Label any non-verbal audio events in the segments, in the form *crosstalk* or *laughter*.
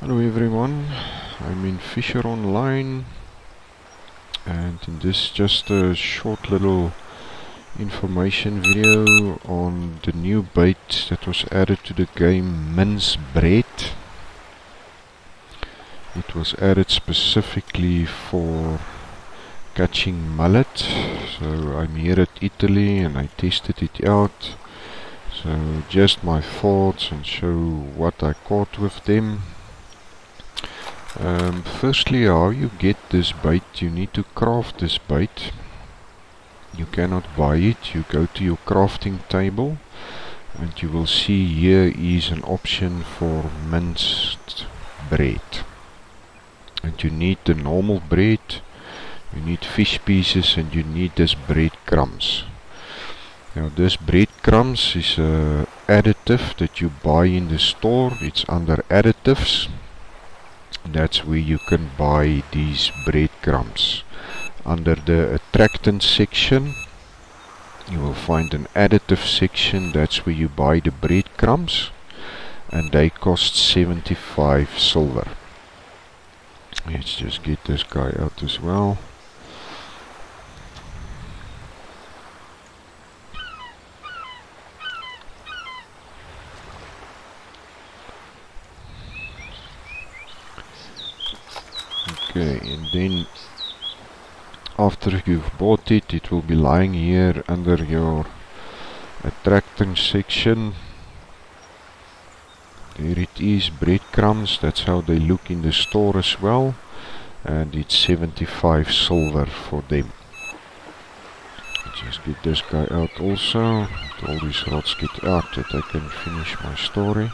Hello everyone, I'm in Fisher Online and in this just a short little information video on the new bait that was added to the game Mince Bread. It was added specifically for catching mullet, so I'm here at Italy and I tested it out. So just my thoughts and show what I caught with them. Um, firstly, how you get this bait, you need to craft this bait. You cannot buy it, you go to your crafting table and you will see here is an option for minced bread. And you need the normal bread, you need fish pieces and you need this bread crumbs. Now this bread crumbs is a additive that you buy in the store, it's under additives that's where you can buy these breadcrumbs. Under the attractant section you will find an additive section that's where you buy the breadcrumbs and they cost 75 silver. Let's just get this guy out as well okay and then after you've bought it it will be lying here under your attracting section. There it is breadcrumbs. That's how they look in the store as well. And it's 75 silver for them. Just get this guy out also. All these rods get out that I can finish my story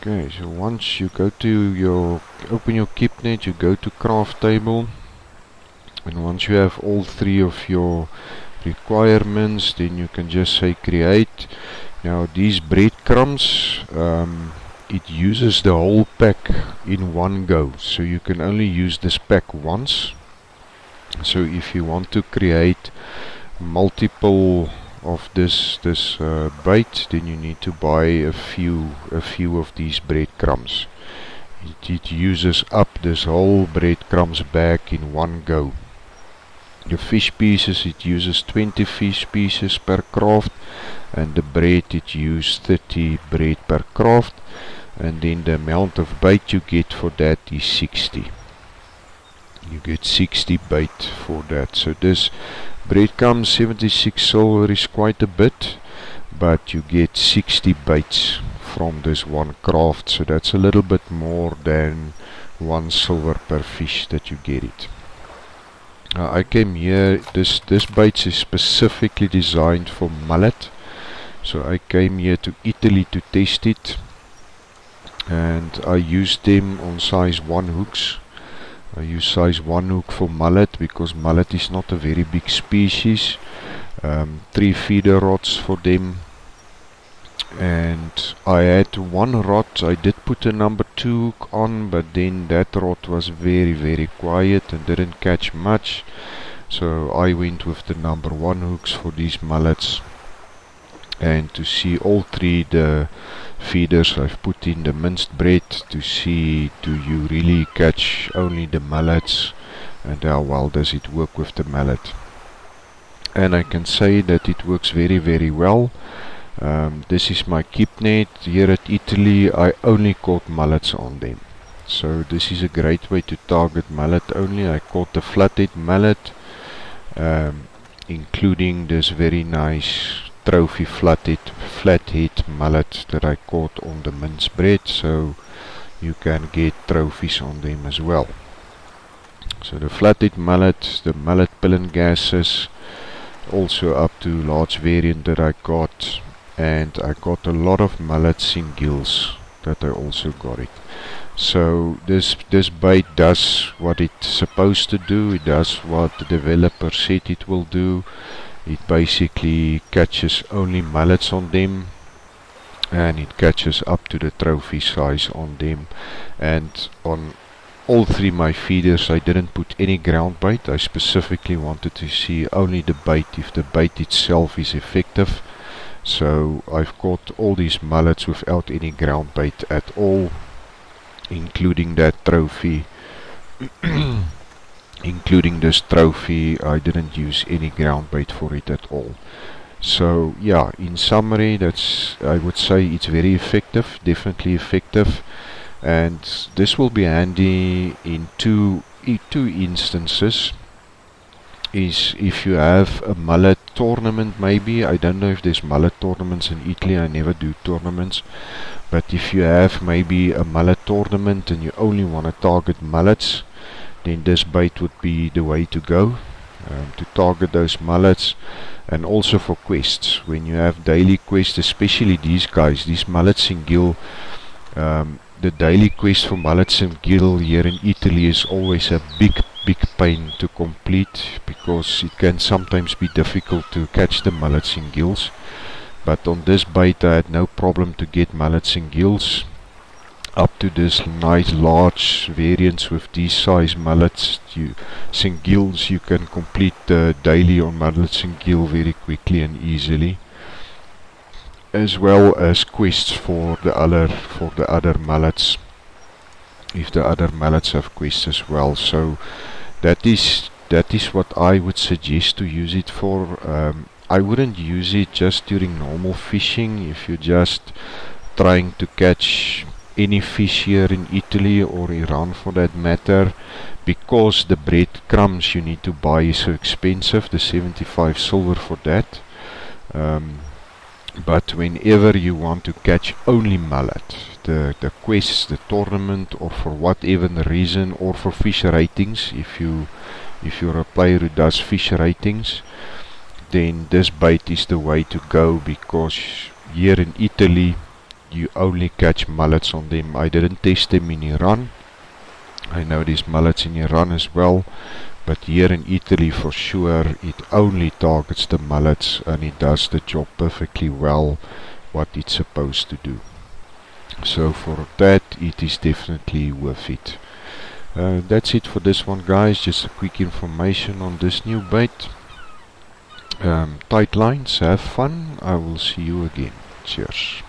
Okay, so once you go to your, open your KeepNet, you go to craft table. And once you have all three of your requirements then you can just say create. Now these breadcrumbs um, it uses the whole pack in one go. So you can only use this pack once. So if you want to create multiple of this this uh, bait then you need to buy a few a few of these breadcrumbs. It, it uses up this whole breadcrumbs bag in one go. The fish pieces it uses 20 fish pieces per craft and the bread it uses 30 bread per craft and then the amount of bait you get for that is 60 you get 60 bait for that. So this breadcrumbs 76 silver is quite a bit but you get 60 baits from this one craft so that's a little bit more than one silver per fish that you get it. Uh, I came here this this bait is specifically designed for mullet so I came here to Italy to test it and I used them on size 1 hooks I use size 1 hook for mullet because mullet is not a very big species. Um, three feeder rods for them. And I had one rod I did put a number 2 hook on but then that rod was very very quiet and didn't catch much. So I went with the number 1 hooks for these mullets. And to see all three the feeders I've put in the minced bread to see do you really catch only the mullets and how well does it work with the mullet and I can say that it works very very well. Um, this is my KeepNet here at Italy I only caught mullets on them. So this is a great way to target mullet only. I caught the flathead mullet um, including this very nice trophy flathead, flathead mullet that I caught on the mince bread so you can get trophies on them as well. So the flathead mullet, the mullet gases, also up to large variant that I got and I got a lot of mullets in gills that I also got it. So this this bait does what it's supposed to do, it does what the developer said it will do. It basically catches only mullets on them and it catches up to the trophy size on them. And on all three my feeders I didn't put any ground bait I specifically wanted to see only the bait if the bait itself is effective. So I've caught all these mullets without any ground bait at all including that trophy *clears throat* including this trophy I didn't use any ground bait for it at all. So yeah in summary that's I would say it's very effective definitely effective. And this will be handy in two two instances is if you have a mullet tournament maybe I don't know if there's mullet tournaments in Italy I never do tournaments but if you have maybe a mullet tournament and you only want to target mullets then this bait would be the way to go um, to target those mullets and also for quests. When you have daily quests especially these guys these mullets in gill um, the daily quest for mullets and gill here in Italy is always a big big pain to complete because it can sometimes be difficult to catch the mullets and gills. But on this bait I had no problem to get mullets and gills up to this nice large variants with these size mullets you gills you can complete the daily on mullets and gill very quickly and easily as well as quests for the other for the other mullets if the other mullets have quests as well. So that is that is what I would suggest to use it for. Um, I wouldn't use it just during normal fishing. If you're just trying to catch any fish here in Italy or Iran for that matter because the breadcrumbs you need to buy is so expensive the 75 silver for that um, but whenever you want to catch only mullet the, the quest, the tournament or for whatever reason or for fish ratings if you if you're a player who does fish ratings then this bait is the way to go because here in Italy you only catch mullets on them. I didn't test them in Iran. I know there's mullets in Iran as well, but here in Italy for sure it only targets the mullets and it does the job perfectly well what it's supposed to do. So for that it is definitely worth it. Uh, that's it for this one guys, just a quick information on this new bait. Um, tight lines, have fun, I will see you again. Cheers.